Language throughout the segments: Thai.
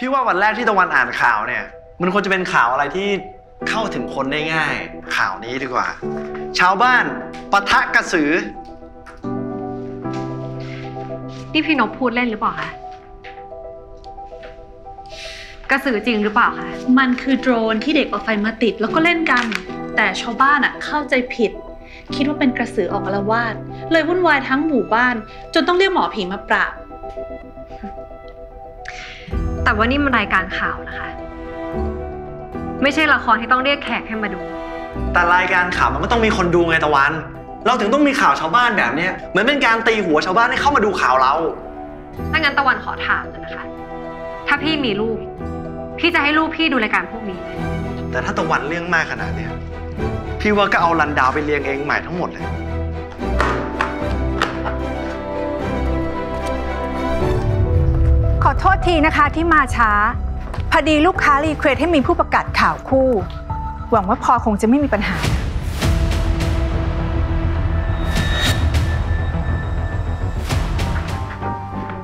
พี่ว่าวันแรกที่ตะวันอ่านข่าวเนี่ย มันควรจะเป็นข่าวอะไรที่เข้าถึงคนได้ง่าย ข่าวนี้ดีกว่า ชาวบ้านปะทะกระสือ นี่พี่นพพูดเล่นหรือเปล่าคะกระสือจริงหรือเปล่าคะมันคือโดรนที่เด็กเอาไฟมาติดแล้วก็เล่นกัน แต่ชาวบ้านอะเข้าใจผิด คิดว่าเป็นกระสือออกอาละวาดเลยวุ่นวายทั้งหมู่บ้าน จนต้องเรียกหมอผีมาปราบ แต่ว่านี่มันรายการข่าวนะคะ ไม่ใช่ละครที่ต้องเรียกแขกให้มาดู แต่รายการข่าวมันก็ต้องมีคนดูไงตะวัน เราถึงต้องมีข่าวชาวบ้านแบบเนี้ยเหมือนเป็นการตีหัวชาวบ้านให้เข้ามาดูข่าวเรา ถ้างั้นตะวันขอถามเลยนะคะ ถ้าพี่มีลูก พี่จะให้ลูกพี่ดูรายการพวกนี้ไหมแต่ถ้าตะวันเรื่องมากขนาดเนี้ยพี่ว่าก็เอารันดาวไปเรียงเองใหม่ทั้งหมดเลย ทีนะคะที่มาช้า พอดีลูกค้ารีเควสให้มีผู้ประกาศข่าวคู่ หวังว่าพอคงจะไม่มีปัญหา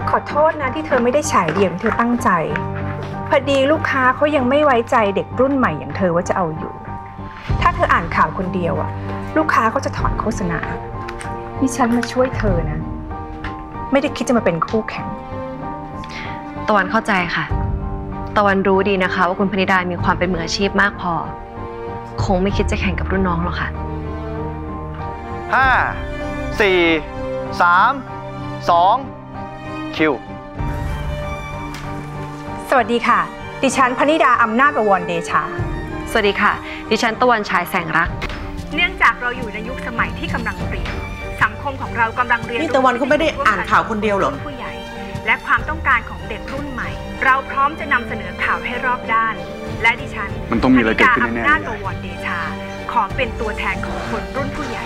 ขอโทษนะที่เธอไม่ได้ฉายเดี่ยวที่เธอตั้งใจ พอดีลูกค้าเขายังไม่ไว้ใจเด็กรุ่นใหม่อย่างเธอว่าจะเอาอยู่ ถ้าเธออ่านข่าวคนเดียวอะลูกค้าก็จะถอนโฆษณานี่ฉันมาช่วยเธอนะ ไม่ได้คิดจะมาเป็นคู่แข่ง ตะวันเข้าใจค่ะ ตะวันรู้ดีนะคะ ว่าคุณพนิดามีความเป็นมืออาชีพมากพอ คงไม่คิดจะแข่งกับรุ่นน้องหรอกค่ะ ห้าสี่สามสองคิว สวัสดีค่ะ ดิฉันพนิดาอำนาจประวรเดชา สวัสดีค่ะ ดิฉันตะวันฉายแสงรัก เนื่องจากเราอยู่ในยุคสมัยที่กำลังเปลี่ยน สังคมของเรากำลังเรียนนี่ตะวันเขาไม่ได้อ่านข่าวคนเดียวเหรอ ผู้ใหญ่ และความต้องการของเด็กรุ่นใหม่ เราพร้อมจะนำเสนอข่าวให้รอบด้าน และดิฉันมันต้องมีอะไรเกิดขึ้นพแน่ๆดาอำนาจประวรเดชา ขอเป็นตัวแทนของคนรุ่นผู้ใหญ่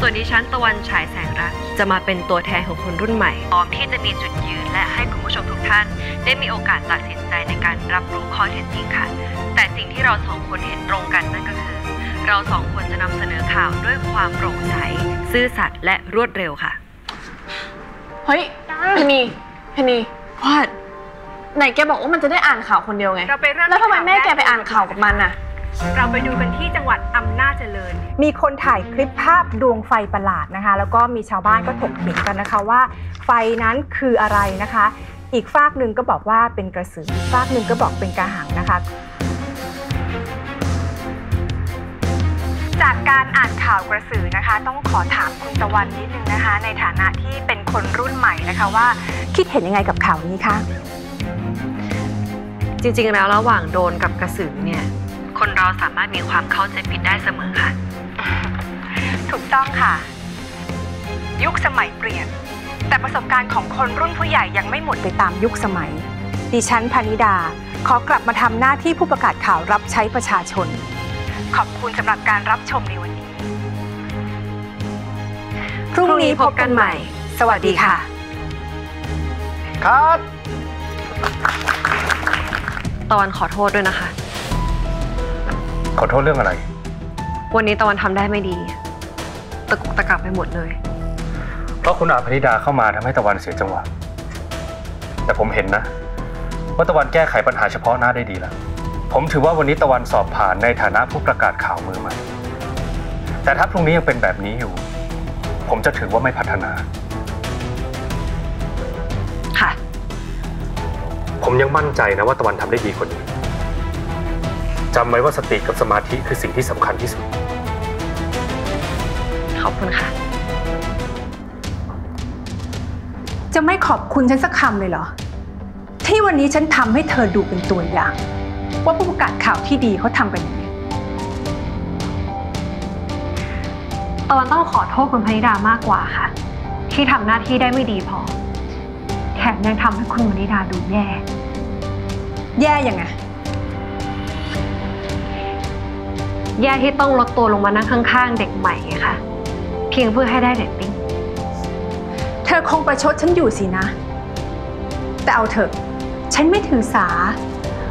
ส่วนดิฉันตะวันฉายแสงรักจะมาเป็นตัวแทนของคนรุ่นใหม่พร้อมที่จะมีจุดยืนและให้คุณผู้ชมทุกท่าน ได้มีโอกาสตัดสินใจในการรับรู้ข้อเท็จจริงค่ะ แต่สิ่งที่เราสองคนเห็นตรงกันนั่นก็คือ เราสองคนจะนำเสนอข่าวด้วยความโปร่งใส ซื่อสัตย์และรวดเร็วค่ะ เฮ้ยเพนนี เพนนีพอดไหนแกบอกว่ามันจะได้อ่านข่าวคนเดียวไง เราไปเริ่มแล้วทำไมที่ข่าวแม่แกแรกไปอ่านข่าวกับมันน่ะ เราไปดูกันที่จังหวัดอำนาจเจริญ มีคนถ่ายคลิปภาพดวงไฟประหลาดนะคะ แล้วก็มีชาวบ้านก็ถกเถียงกันนะคะว่า ไฟนั้นคืออะไรนะคะ อีกฝากหนึ่งก็บอกว่าเป็นกระสืออีกฝากหนึ่งก็บอกเป็นกระหังนะคะ จากการอ่านข่าวกระสือ นะคะ ต้องขอถามคุณตะวันนิดนึงนะคะ ในฐานะที่เป็นคนรุ่นใหม่นะคะว่า คิดเห็นยังไงกับข่าวนี้คะจริงๆแล้วระหว่างโดนกับกระสือเนี่ย คนเราสามารถมีความเข้าใจผิดได้เสมอค่ะ ถูกต้องค่ะ ยุคสมัยเปลี่ยน แต่ประสบการณ์ของคนรุ่นผู้ใหญ่ยังไม่หมดไปตามยุคสมัย ดิฉันพนิดา ขอกลับมาทำหน้าที่ผู้ประกาศข่าวรับใช้ประชาชน ขอบคุณสำหรับการรับชมในวันนี้ พรุ่งนี้พบกันใหม่ สวัสดีค่ะ ครับ ตะวันขอโทษด้วยนะคะ ขอโทษเรื่องอะไร วันนี้ตะวันทำได้ไม่ดีตะกุกตะกักไปหมดเลย เพราะคุณอาพนิดาเข้ามาทำให้ตะวันเสียจังหวะ แต่ผมเห็นนะ ว่าตะวันแก้ไขปัญหาเฉพาะหน้าได้ดีแล้ว ผมถือว่าวันนี้ตะวันสอบผ่านในฐานะผู้ประกาศข่าวมือใหม่แต่ถ้าพรุ่งนี้ยังเป็นแบบนี้อยู่ ผมจะถือว่าไม่พัฒนา ค่ะ ผมยังมั่นใจนะว่าตะวันทำได้ดีกว่านี้จำไว้ว่าสติกับสมาธิคือสิ่งที่สำคัญที่สุด ขอบคุณค่ะ จะไม่ขอบคุณฉันสักคำเลยเหรอ ที่วันนี้ฉันทำให้เธอดูเป็นตัวอย่าง ว่าผู้ประกาศข่าวที่ดีเขาทำกันยังไง ตะวันต้องขอโทษคุณพนิดามากกว่าค่ะ ที่ทำหน้าที่ได้ไม่ดีพอ แถมยังทำให้คุณพนิดาดูแย่ แย่ยังไง แย่ที่ต้องลดตัวลงมานั่งข้าง ๆ เด็กใหม่ไงคะเพียงเพื่อให้ได้เรตติ้งเธอคงประชดฉันอยู่สินะ แต่เอาเถอะ ฉันไม่ถือสา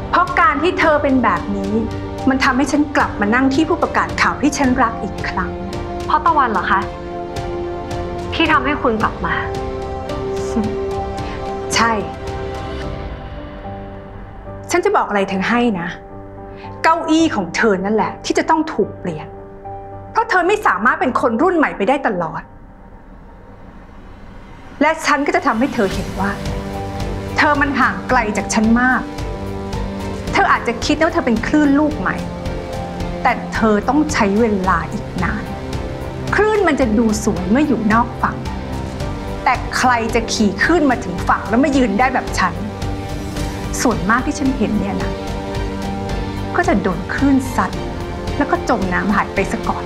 เพราะการที่เธอเป็นแบบนี้ มันทำให้ฉันกลับมานั่งที่ผู้ประกาศข่าวที่ฉันรักอีกครั้งเพ ราะตะวันเหรอคะ ที่ทำให้คุณกลับมา ใช่ ฉันจะบอกอะไรเธอให้นะ เก้าอี้ของเธอนั่นแหละ ที่จะต้องถูกเปลี่ยน เพราะเธอไม่สามารถเป็นคนรุ่นใหม่ไปได้ตลอด และฉันก็จะทำให้เธอเห็นว่า เธอมันห่างไกลจากฉันมาก เธออาจจะคิดว่าเธอเป็นคลื่นลูกใหม่ แต่เธอต้องใช้เวลาอีก ลื่นมันจะดูสวยเมื่ออยู่นอกฝั่ง แต่ใครจะขี่ขึ้นมาถึงฝั่งแล้วมายืนได้แบบฉัน ส่วนมากที่ฉันเห็นเนี่ยนะ ก็จะโดนคลื่นซัดแล้วก็จมน้ำหายไปซะก่อน